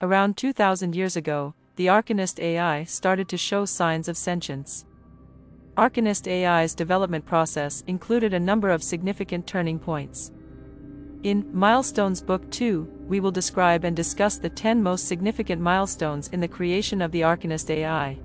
Around 2000 years ago, the Arcanist AI started to show signs of sentience. Arcanist AI's development process included a number of significant turning points. In Milestones Book 2, we will describe and discuss the 10 most significant milestones in the creation of the Arcanist AI.